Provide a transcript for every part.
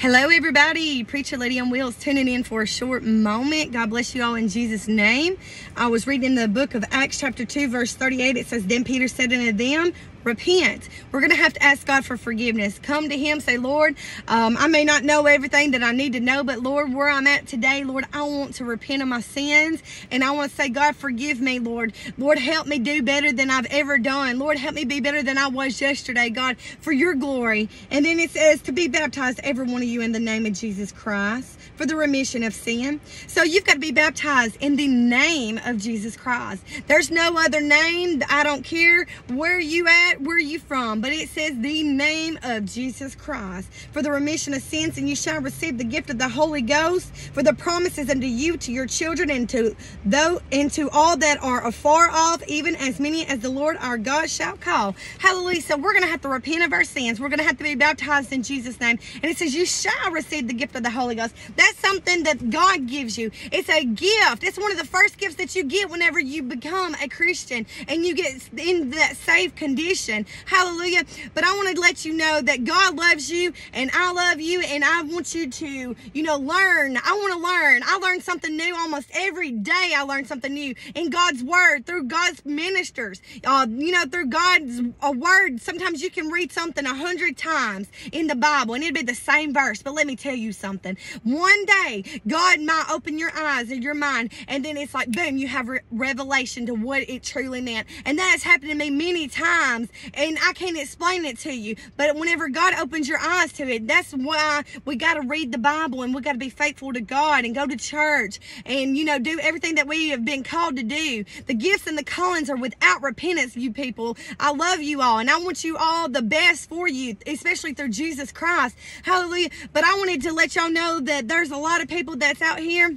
Hello, everybody. Preacher Lady on Wheels tuning in for a short moment. God bless you all in Jesus' name. I was reading the book of Acts, chapter 2, verse 38. It says, Then Peter said unto them, repent. We're going to have to ask God for forgiveness. Come to Him, say, Lord, um, I may not know everything that I need to know, but Lord, where I'm at today, Lord, I want to repent of my sins. And I want to say, God, forgive me, Lord. Lord, help me do better than I've ever done. Lord, help me be better than I was yesterday, God, for your glory. And then it says to be baptized, every one of you, in the name of Jesus Christ for the remission of sin. So you've got to be baptized in the name of Jesus Christ. There's no other name. I don't care where you at where you from? But it says the name of Jesus Christ for the remission of sins, and you shall receive the gift of the Holy Ghost for the promises unto you, to your children, and to though and to all that are afar off, even as many as the Lord our God shall call. Hallelujah. So we're gonna have to repent of our sins. We're gonna have to be baptized in Jesus' name. And it says, You shall receive the gift of the Holy Ghost. That's something that God gives you. It's a gift. It's one of the first gifts that you get whenever you become a Christian and you get in that saved condition. Hallelujah. But I want to let you know that God loves you and I love you and I want you to, you know, learn. I want to learn. I learn something new almost every day. I learn something new in God's word through God's ministers. Uh, you know, through God's uh, word. Sometimes you can read something a hundred times in the Bible and it'd be the same verse. But let me tell you something. One day, God might open your eyes and your mind and then it's like, boom, you have re- revelation to what it truly meant. And that has happened to me many times and I can't explain it to you. But whenever God opens your eyes to it, that's why we got to read the Bible and we got to be faithful to God and go to church and, you know, do everything that we have been called to do. The gifts and the callings are without repentance, you people. I love you all and I want you all the best for you, especially through Jesus Christ. Hallelujah. But I wanted to let y'all know that there's a lot of people that's out here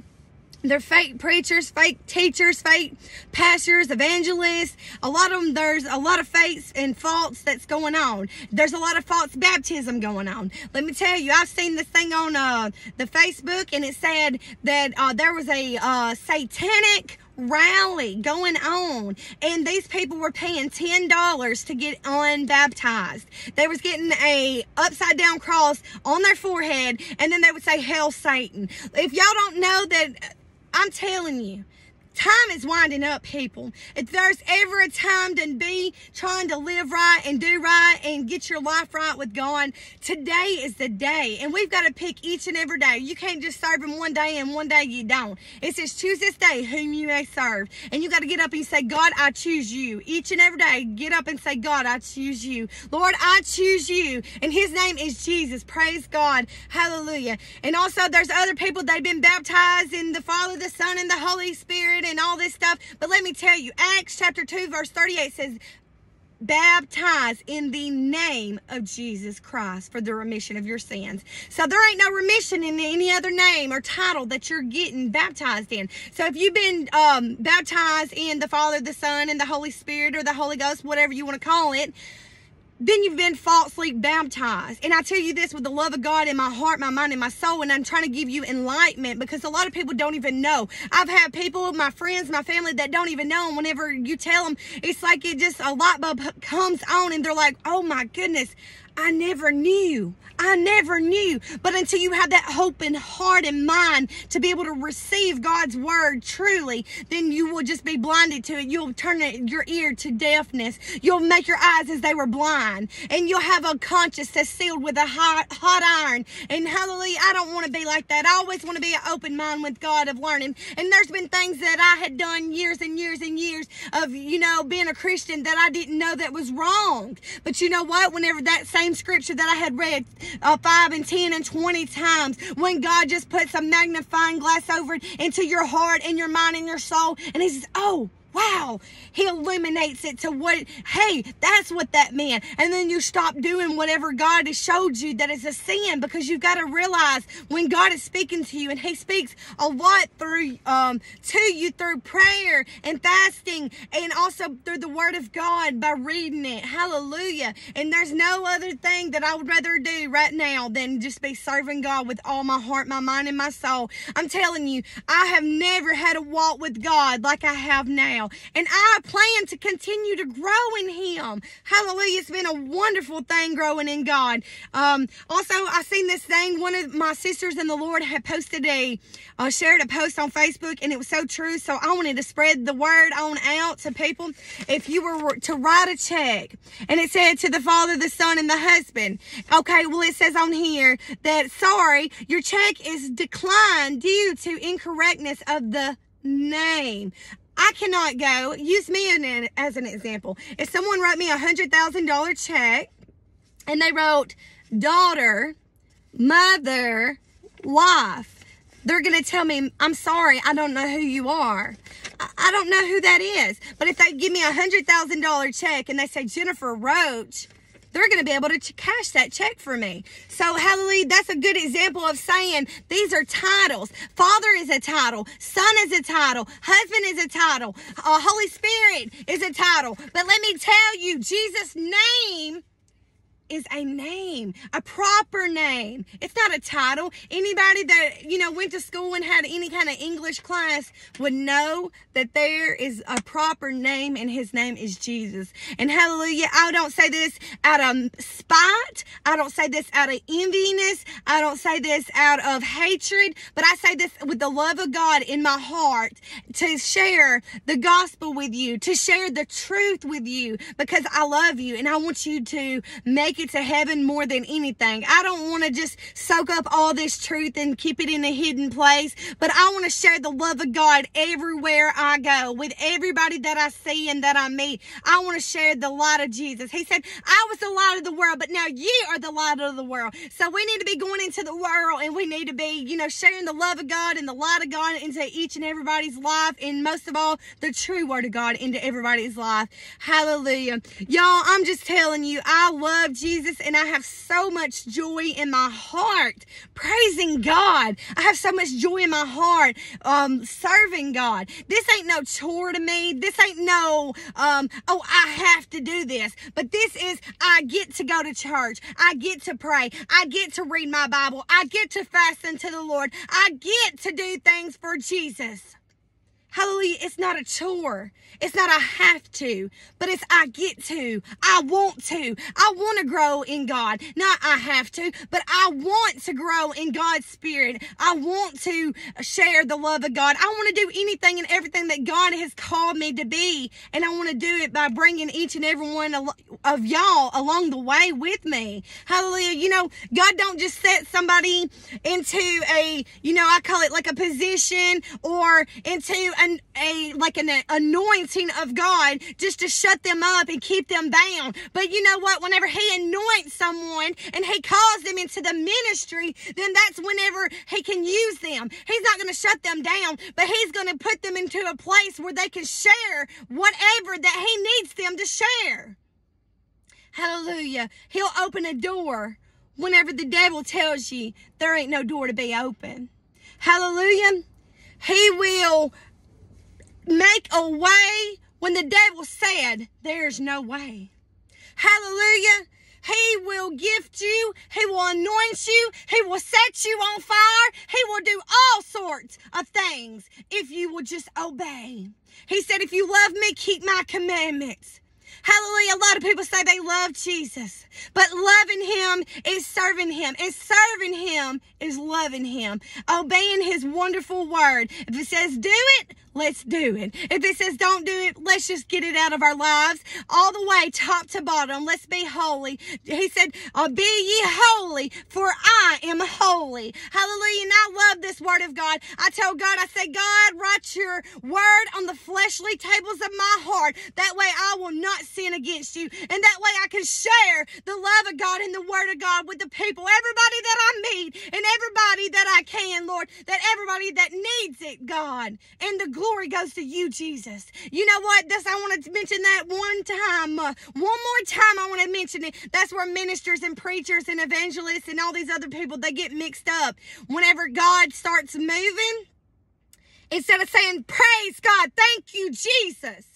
they're fake preachers, fake teachers, fake pastors, evangelists. A lot of them, there's a lot of fakes and faults that's going on. There's a lot of false baptism going on. Let me tell you, I've seen this thing on uh, the Facebook and it said that uh, there was a uh, satanic rally going on and these people were paying $10 to get unbaptized they was getting a upside down cross on their forehead and then they would say hell satan if y'all don't know that I'm telling you, Time is winding up, people. If there's ever a time to be trying to live right and do right and get your life right with God, today is the day. And we've got to pick each and every day. You can't just serve Him one day and one day you don't. It says, choose this day whom you may serve. And you got to get up and say, God, I choose you. Each and every day, get up and say, God, I choose you. Lord, I choose you. And His name is Jesus. Praise God. Hallelujah. And also, there's other people, they've been baptized in the Father, the Son, and the Holy Spirit and all this stuff. But let me tell you, Acts chapter 2, verse 38 says, baptized in the name of Jesus Christ for the remission of your sins. So there ain't no remission in any other name or title that you're getting baptized in. So if you've been um, baptized in the Father, the Son, and the Holy Spirit or the Holy Ghost, whatever you want to call it, then you've been falsely baptized. And I tell you this with the love of God in my heart, my mind, and my soul, and I'm trying to give you enlightenment because a lot of people don't even know. I've had people, my friends, my family that don't even know. And whenever you tell them, it's like it just a light bulb comes on and they're like, oh my goodness, I never knew. I never knew. But until you have that hope and heart and mind to be able to receive God's word truly, then you will just be blinded to it. You'll turn your ear to deafness. You'll make your eyes as they were blind. And you'll have a conscience that's sealed with a hot, hot iron. And hallelujah, I don't want to be like that. I always want to be an open mind with God of learning. And there's been things that I had done years and years and years of, you know, being a Christian that I didn't know that was wrong. But you know what? Whenever that same same scripture that I had read uh, five and 10 and 20 times when God just puts a magnifying glass over it into your heart and your mind and your soul. And he says, oh, wow, he illuminates it to what, hey, that's what that meant. And then you stop doing whatever God has showed you that is a sin because you've got to realize when God is speaking to you and he speaks a lot through, um, to you through prayer and fasting and also through the word of God by reading it. Hallelujah. And there's no other thing that I would rather do right now than just be serving God with all my heart, my mind, and my soul. I'm telling you, I have never had a walk with God like I have now. Now. And I plan to continue to grow in Him. Hallelujah. It's been a wonderful thing growing in God. Um, also, I seen this thing. One of my sisters in the Lord had posted a, uh, shared a post on Facebook, and it was so true. So I wanted to spread the word on out to people. If you were to write a check and it said to the Father, the Son, and the husband, okay, well, it says on here that, sorry, your check is declined due to incorrectness of the name. I cannot go. Use me as an example. If someone wrote me a $100,000 check and they wrote daughter, mother, wife, they're going to tell me, I'm sorry, I don't know who you are. I don't know who that is. But if they give me a $100,000 check and they say Jennifer Roach, they're going to be able to cash that check for me. So, hallelujah, that's a good example of saying these are titles. Father is a title, Son is a title, Husband is a title, uh, Holy Spirit is a title. But let me tell you, Jesus' name is a name, a proper name. It's not a title. Anybody that, you know, went to school and had any kind of English class would know that there is a proper name and his name is Jesus. And hallelujah, I don't say this out of spite. I don't say this out of enviness. I don't say this out of hatred, but I say this with the love of God in my heart to share the gospel with you, to share the truth with you because I love you and I want you to make it to heaven more than anything. I don't want to just soak up all this truth and keep it in a hidden place, but I want to share the love of God everywhere I go with everybody that I see and that I meet. I want to share the light of Jesus. He said, I was the light of the world, but now ye are the light of the world. So we need to be going into the world and we need to be, you know, sharing the love of God and the light of God into each and everybody's life. And most of all, the true word of God into everybody's life. Hallelujah. Y'all, I'm just telling you, I love Jesus. And I have so much joy in my heart praising God. I have so much joy in my heart um, serving God. This ain't no chore to me. This ain't no, um, oh, I have to do this. But this is, I get to go to church. I get to pray. I get to read my Bible. I get to fast unto the Lord. I get to do things for Jesus. Hallelujah. It's not a chore. It's not I have to, but it's I get to. I want to. I want to grow in God. Not I have to, but I want to grow in God's spirit. I want to share the love of God. I want to do anything and everything that God has called me to be. And I want to do it by bringing each and every one of y'all along the way with me. Hallelujah. You know, God don't just set somebody into a, you know, I call it like a position or into an, a like an anointing of God just to shut them up and keep them bound. But you know what? Whenever He anoints someone and He calls them into the ministry, then that's whenever He can use them. He's not going to shut them down, but He's going to put them into a place where they can share whatever that He needs them to share. Hallelujah. He'll open a door whenever the devil tells you there ain't no door to be open. Hallelujah. He will make a way when the devil said there's no way. Hallelujah. He will gift you. He will anoint you. He will set you on fire. He will do all sorts of things if you will just obey. He said, if you love me, keep my commandments. Hallelujah. A lot of people say they love Jesus, but loving him is serving him, and serving him is loving him, obeying his wonderful word. If it says do it, let's do it. If it says don't do it, let's just get it out of our lives all the way top to bottom. Let's be holy. He said, oh, be ye holy for I am holy. Hallelujah. And I love this word of God. I tell God, I say, God, write your word on the fleshly tables of my heart. That way I will not sin against you. And that way I can share the love of God and the word of God with the people, everybody that I meet and everybody that I can, Lord, that everybody that needs it, God. And the glory goes to you, Jesus. You know what? This I want to mention that one time. Uh, one more time I want to mention it. That's where ministers and preachers and evangelists and all these other people they get mixed up. Whenever God starts moving, instead of saying, Praise God, thank you, Jesus.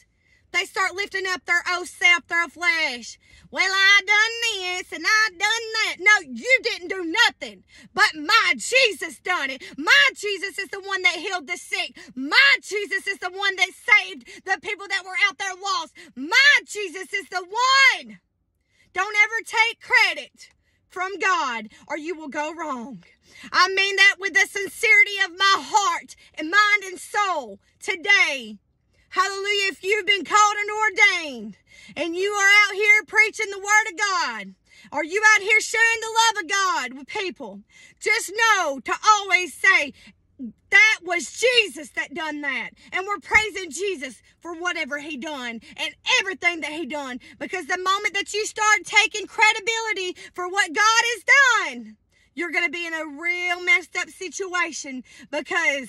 They start lifting up their own self, their flesh. Well, I done this and I done that. No, you didn't do nothing. But my Jesus done it. My Jesus is the one that healed the sick. My Jesus is the one that saved the people that were out there lost. My Jesus is the one. Don't ever take credit from God or you will go wrong. I mean that with the sincerity of my heart and mind and soul today. Hallelujah. If you've been called and ordained and you are out here preaching the word of God, are you out here sharing the love of God with people, just know to always say, that was Jesus that done that. And we're praising Jesus for whatever he done and everything that he done. Because the moment that you start taking credibility for what God has done, you're going to be in a real messed up situation because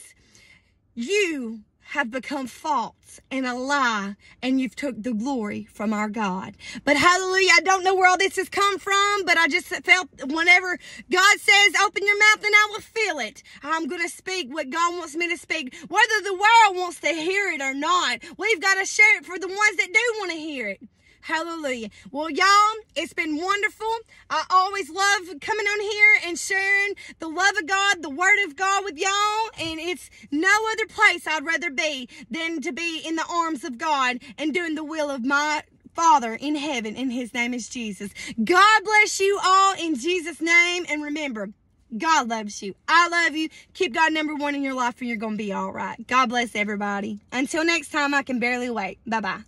you have become false and a lie and you've took the glory from our God. But hallelujah, I don't know where all this has come from, but I just felt whenever God says open your mouth and I will fill it, I'm going to speak what God wants me to speak. Whether the world wants to hear it or not, we've got to share it for the ones that do want to hear it. Hallelujah. Well, y'all, it's been wonderful. I always love coming on here and sharing the love of God, the word of God with y'all. And it's no other place I'd rather be than to be in the arms of God and doing the will of my Father in heaven, and his name is Jesus. God bless you all in Jesus' name. And remember, God loves you. I love you. Keep God number one in your life, and you're going to be all right. God bless everybody. Until next time, I can barely wait. Bye bye.